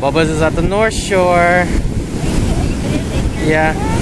Bubba's is at the North Shore. Yeah.